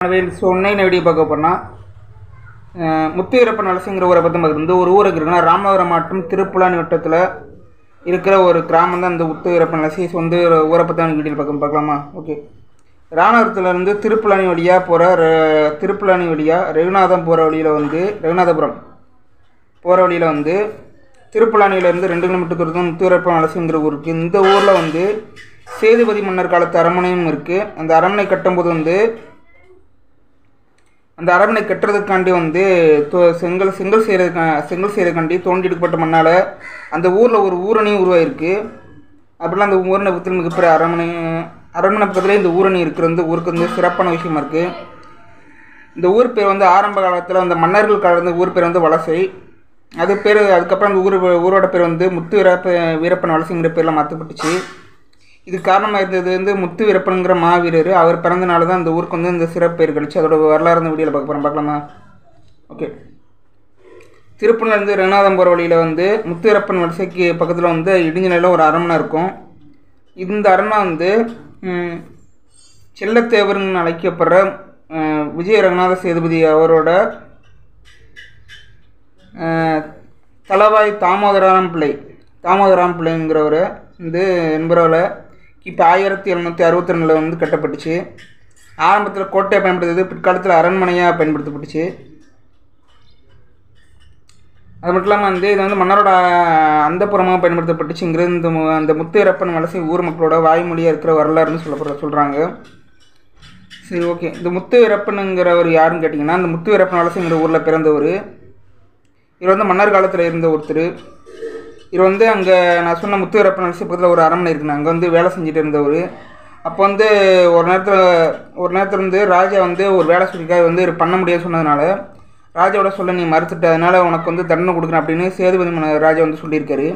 So இன்னைக்கு video பார்க்க போனால் முத்துவீரப்பன் வலசைங்கிற ஊரை பற்றி வந்து ஒரு ஊருக்கு இருக்குன்னா ராமநாதபுரம் மாவட்டம் திருப்புலான் வட்டத்தில் இருக்கிற ஒரு கிராமம் தான் இந்த முத்துவீரப்பன் அலசி ஸோ வந்து ஊரை பற்றி எனக்கு வீடியோ பார்க்க பார்க்கலாமா? ஓகே. ராமநாதபுரத்துலேருந்து திருப்புலானி வழியாக போகிற திருப்புலானி வழியாக ரகுநாதம் போகிற வழியில் வந்து ரகுநாதபுரம் போகிற வழியில் வந்து திருப்புலானியிலேருந்து ரெண்டு கிலோமீட்டர் தூரத்தில் முத்துவீரப்பன் அலசிங்கிற ஊருக்கு இந்த ஊரில் வந்து சேதுபதி மன்னர் காலத்து அரண்மனையும் இருக்குது அந்த அரண்மனை கட்டும்போது வந்து அந்த அரண்மனை கட்டுறதுக்காண்டி வந்து தோ- செங்கல் செங்கல் செய்கிறதுக்கா செங்கல் செய்கிறதுக்காண்டி தோண்டி எடுக்கப்பட்ட மண்ணால் அந்த ஊரில் ஒரு ஊரணி உருவாயிருக்கு. அப்படிலாம் அந்த ஊரணை பக்கத்தில் மிகப்பெரிய அரண்மனை அரண்மனை பக்கத்தில் இந்த ஊரணி இருக்கிறது வந்து ஊருக்கு வந்து சிறப்பான விஷயமா இருக்குது இந்த ஊர் பேர் வந்து ஆரம்ப காலத்தில் அந்த மன்னர்கள் காலத்து ஊர் பேர் வந்து வலசை. அது பேர் அதுக்கப்புறம் அந்த ஊர் ஊரோட பேர் வந்து முத்து வீரப்ப வீரப்பன் வலசைங்கிற பேரில் மாற்றப்பட்டுச்சு இது காரணமாக இருந்தது வந்து முத்து வீரப்பனுங்கிற மாவீரர். அவர் பிறந்த நாள் தான் அந்த ஊருக்கு வந்து இந்த சிறப்பு கழிச்சு அதோட வரலாறு இந்த வீடியோவில் பார்க்க போகிறோம் பார்க்கலாமா? ஓகே. திருப்பூர்லேருந்து ரங்கநாதம் போகிற வழியில் வந்து முத்துவீரப்பன் வரிசைக்கு பக்கத்தில் வந்து இடிஞ்ச ஒரு அரண்மனை இருக்கும். இந்த அரண்மனை வந்து செல்லத்தேவர்னு அழைக்கப்படுற விஜய ரங்கநாத சேதுபதி அவரோட தலவாய் தளவாய் தாமோதராம் பிள்ளை தாமோதராம் பிள்ளைங்கிறவர் வந்து என்பவரால் கிபி ஆயிரத்தி எழுநூற்றி அறுபத்தி ரெண்டில் வந்து கட்டப்பட்டுச்சு. ஆரம்பத்தில் கோட்டையை பயன்படுத்தது பிற்காலத்தில் அரண்மனையாக பயன்படுத்தப்பட்டுச்சு. அது மட்டும் இல்லாமல் வந்து இது வந்து மன்னரோட அந்தப்புறமாக பயன்படுத்தப்பட்டுச்சு. பயன்படுத்தப்பட்டுச்சுங்கிறது இந்த அந்த முத்துவீரப்பன் வலசை ஊர் மக்களோட வாய்மொழியாக இருக்கிற வரலாறுன்னு சொல்லப்படுற சொல்கிறாங்க சரி ஓகே. இந்த முத்துவீரப்பனுங்கிறவர் யாருன்னு கேட்டிங்கன்னா இந்த முத்துவீரப்பன் வலசைங்கிற ஊரில் பிறந்தவர். இவர் வந்து மன்னர் காலத்தில் இருந்த ஒருத்தர். இவர் வந்து அங்கே நான் சொன்ன முத்துவரப்பன் வலசை பக்கத்தில் ஒரு அரண்மனை இருக்குண்ணா அங்கே வந்து வேலை செஞ்சுட்டு இருந்தவர். அப்போ வந்து ஒரு நேரத்தில் ஒரு நேரத்தில் வந்து ராஜா வந்து ஒரு வேலை சொல்லிக்காக வந்து பண்ண முடியாது சொன்னதுனால ராஜாவோட சொல்ல நீ மறுத்துட்ட அதனால் உனக்கு வந்து தண்டனை கொடுக்குறேன் அப்படின்னு சேதுபதி ராஜா வந்து சொல்லியிருக்காரு.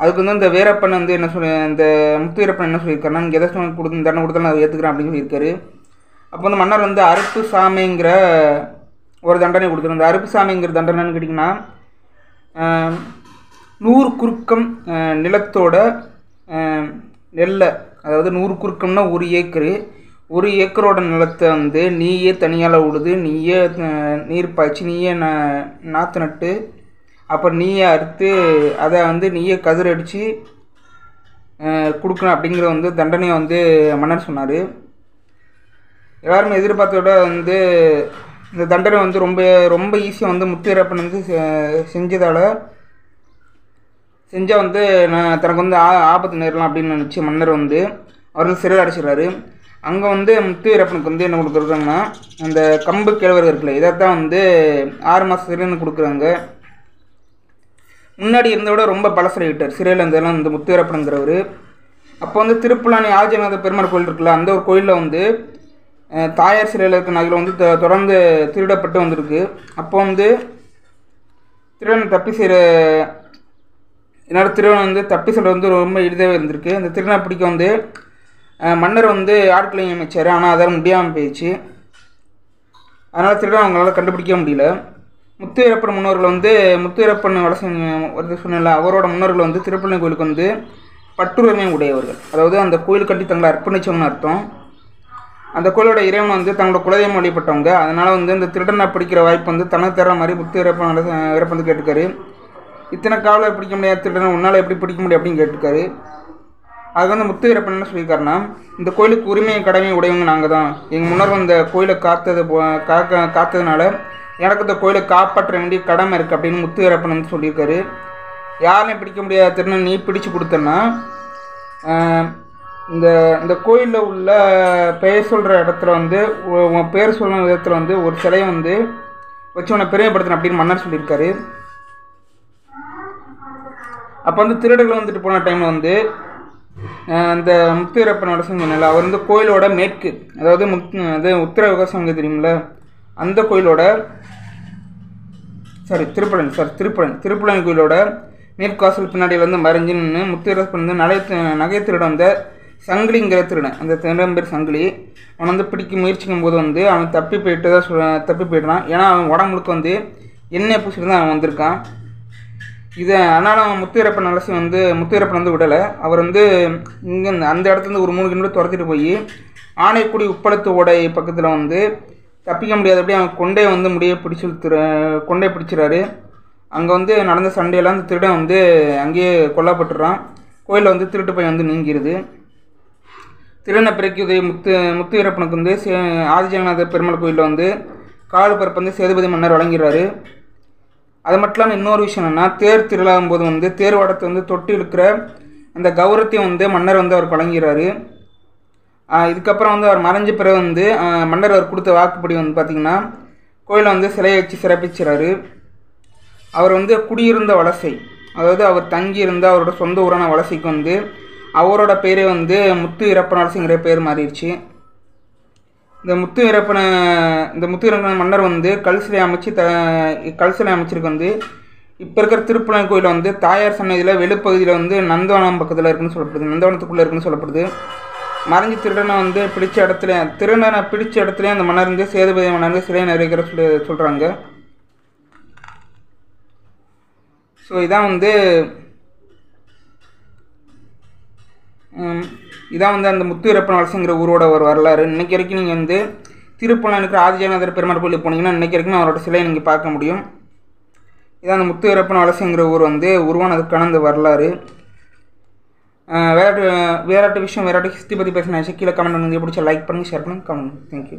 அதுக்கு வந்து இந்த வீரப்பன் வந்து என்ன சொல்லி இந்த முத்துவீரப்பன் என்ன சொல்லியிருக்காருன்னா நீங்கள் எதை சொன்ன கொடுத்து தண்டனை கொடுத்தாலும் அதை ஏற்றுக்கிறேன் அப்படின்னு சொல்லியிருக்காரு. அப்போ வந்து மன்னர் வந்து அறுப்பு சாமிங்கிற ஒரு தண்டனை கொடுத்துருந்தார். அறுப்பு சாமிங்கிற தண்டனைன்னு கேட்டிங்கன்னா நூறு குறுக்கம் நிலத்தோட நெல்லை அதாவது நூறு குறுக்கம்னா ஒரு ஏக்கரு. ஒரு ஏக்கரோட நிலத்தை வந்து நீயே தனியால் உழுது நீயே நீர் பாய்ச்சி நீயே ந நாற்று நட்டு அப்புறம் நீயே அறுத்து அதை வந்து நீயே கதிர் அடித்து கொடுக்கணும் அப்படிங்கிற வந்து தண்டனையை வந்து மன்னர் சொன்னார். எல்லாருமே எதிர்பார்த்தத விட வந்து இந்த தண்டனை வந்து ரொம்ப ரொம்ப ஈஸியாக வந்து முத்துவீரப்பன் வந்து செ- செஞ்சதால் செஞ்சால் வந்து நான் தனக்கு வந்து ஆ ஆபத்து நேரலாம் அப்படின்னு நினச்சி மன்னர் வந்து அவர் வந்து சிறையில் அடைச்சிடுறாரு. அங்கே வந்து முத்துவீரப்பனுக்கு வந்து என்ன கொடுக்குறாங்கன்னா அந்த கம்பு கிழவர் இருக்குல்ல இதைத்தான் தான் வந்து ஆறு மாதம் சிறைன்னு கொடுக்குறாங்க. முன்னாடி இருந்த விட ரொம்ப பலசரையிட்டார் சிறையில் இருந்ததெல்லாம் இந்த முத்துவீரப்பனுங்கிறவர். அப்போ வந்து திருப்புலானி ஆதிநாத பெருமாள் கோயில் இருக்குல்ல அந்த ஒரு கோயிலில் வந்து தாயார் சிறையில் இருக்க நகையில் வந்து தொ- தொடர்ந்து திருடப்பட்டு வந்திருக்கு. அப்போ வந்து திருடன் தப்பி செய்கிற என்னோட திருவன் வந்து தப்பி சொல்கிறது வந்து ரொம்ப எளிதாகவே இருந்திருக்கு. அந்த திருநாப்பிடிக்கு வந்து மன்னர் வந்து ஆட்களை அமைச்சார். ஆனால் அதால் முடியாமல் போயிடுச்சு. அதனால் திருடன் அவங்களால கண்டுபிடிக்க முடியல. முத்துவீரப்பன் முன்னோர்கள் வந்து முத்துவீரப்பன் வலசை ஒரு சொன்னல அவரோட முன்னோர்கள் வந்து திருப்பள்ளி கோயிலுக்கு வந்து பற்றுரிமை உடையவர்கள். அதாவது அந்த கோயில் கட்டி தங்களை அர்ப்பணிச்சவங்கன்னு அர்த்தம். அந்த கோயிலோட இறைவன் வந்து தங்களோட குலதெய்வம் வழிபட்டவங்க. அதனால் வந்து இந்த திருடனை பிடிக்கிற வாய்ப்பு வந்து தனக்கு தர மாதிரி முத்து இறப்பன் வீரப்பன் வந்து கேட்டுக்காரு இத்தனை காவலை பிடிக்க முடியாத திருடனை உன்னால் எப்படி பிடிக்க முடியும் அப்படின்னு கேட்டிருக்காரு. அது வந்து முத்துவீரப்பன் என்ன சொல்லியிருக்காருன்னா இந்த கோயிலுக்கு உரிமை கடமை உடையவங்க நாங்கள் தான். எங்கள் முன்னர் இந்த கோயிலை காத்தது போ காக்க காத்ததுனால எனக்கு இந்த கோயிலை காப்பாற்ற வேண்டிய கடமை இருக்குது அப்படின்னு முத்துவீரப்பன் வந்து சொல்லியிருக்காரு. யாரையும் பிடிக்க முடியாத திருநை நீ பிடிச்சு கொடுத்தன்னா இந்த இந்த கோயிலில் உள்ள பெயர் சொல்கிற இடத்துல வந்து உன் பேர் சொல்கிற விதத்தில் வந்து ஒரு சிலையை வந்து வச்சு உன்னை பெருமைப்படுத்தணும் அப்படின்னு மன்னர் சொல்லியிருக்காரு. அப்போ வந்து திருடர்கள் வந்துட்டு போன டைமில் வந்து அந்த முத்துவீரப்பன் வடசம் சொன்னல அவர் வந்து கோயிலோட மேற்கு அதாவது முத் அது உத்தர விவசாயம் தெரியுமில்ல அந்த கோயிலோட சாரி திருப்பழன் சாரி திருப்பழனி திருப்பழனி கோயிலோட மேற்காசல் பின்னாடி வந்து மறைஞ்சு நின்று முத்துவீரப்பன் வந்து நகை நகை திருட வந்த சங்கிலிங்கிற திருடன் அந்த திருடன் பேர் சங்கிலி. அவன் வந்து பிடிக்க முயற்சிக்கும் போது வந்து அவன் தப்பி போயிட்டு தான் சொல் தப்பி போயிடுறான். ஏன்னா அவன் உடம்புக்கு வந்து எண்ணெய் பூசிட்டு தான் அவன் வந்திருக்கான். இதை ஆனாலும் முத்துவீரப்பன் அலசி வந்து முத்துவீரப்பன் வந்து விடலை. அவர் வந்து இங்கே அந்த இடத்துலேருந்து ஒரு மூணு கிலோமீட்டர் துரத்திட்டு போய் ஆனைக்குடி உப்பளத்து ஓடை பக்கத்தில் வந்து தப்பிக்க முடியாதபடி அவன் கொண்டே வந்து முடிய பிடிச்சி கொண்டே பிடிச்சிறாரு. அங்கே வந்து நடந்த சண்டையெல்லாம் அந்த திருடன் வந்து அங்கேயே கொல்லப்பட்டுறான். கோயிலில் வந்து திருட்டு பையன் வந்து நீங்கிருது. திருடனை பிறக்குது முத்து முத்து வீரப்பனுக்கு வந்து சே ஆதிஜகநாத பெருமாள் கோயிலில் வந்து கால் பரப்பு வந்து சேதுபதி மன்னர் வழங்கிறாரு அது மட்டும் இல்லாமல் இன்னொரு விஷயம் என்னென்னா தேர் திருவிழாகும் போது வந்து தேர் வடத்தை வந்து தொட்டு இருக்கிற அந்த கௌரவத்தையும் வந்து மன்னர் வந்து அவர் வழங்கிறாரு இதுக்கப்புறம் வந்து அவர் மறைஞ்ச பிறகு வந்து மன்னர் அவர் கொடுத்த வாக்குப்படி வந்து பார்த்திங்கன்னா கோயிலை வந்து சிலையை வச்சு சிறப்பிச்சுறாரு அவர் வந்து குடியிருந்த வலசை அதாவது அவர் தங்கியிருந்த அவரோட சொந்த ஊரான வலசைக்கு வந்து அவரோட பேரே வந்து முத்து இறப்பன் பேர் மாறிடுச்சு. இந்த முத்து இறப்பன இந்த முத்து இறப்பன மன்னர் வந்து கல் சிலை அமைச்சு த கல் சிலை அமைச்சிருக்கு வந்து. இப்போ இருக்கிற திருப்புலன் கோயிலில் வந்து தாயார் சன்னதியில் வெளிப்பகுதியில் வந்து நந்தவனம் பக்கத்தில் இருக்குன்னு சொல்லப்படுது. நந்தவனத்துக்குள்ளே இருக்குன்னு சொல்லப்படுது. மறைஞ்சு திருடனை வந்து பிடிச்ச இடத்துல திருடனை பிடிச்ச இடத்துல அந்த மன்னர் வந்து சேதுபதி மன்னர் சிலையை நிறைவேற சொல்லி சொல்கிறாங்க ஸோ இதான் வந்து இதான் வந்து அந்த முத்துவீரப்பன் வலசுங்கிற ஊரோட ஒரு வரலாறு. இன்றைக்கி வரைக்கும் நீங்கள் வந்து திருப்பணம் இருக்கிற ஆதிஜயநாதர் பெருமாள் கோயிலுக்கு போனீங்கன்னா இன்னைக்கு வரைக்கும் அவரோட சிலையை நீங்கள் பார்க்க முடியும். இதான் அந்த முத்துவீரப்பன் வலசுங்கிற ஊர் வந்து உருவானதுக்கான அந்த வரலாறு. வேறாட்டு வேறாட்டு விஷயம் வேறாட்டு ஹிஸ்ட்ரி பற்றி பேசின கீழே கமெண்ட் வந்து பிடிச்ச லைக் பண்ணுங்கள் ஷேர் பண்ணுங்கள் கமெண்ட் தேங்க்யூ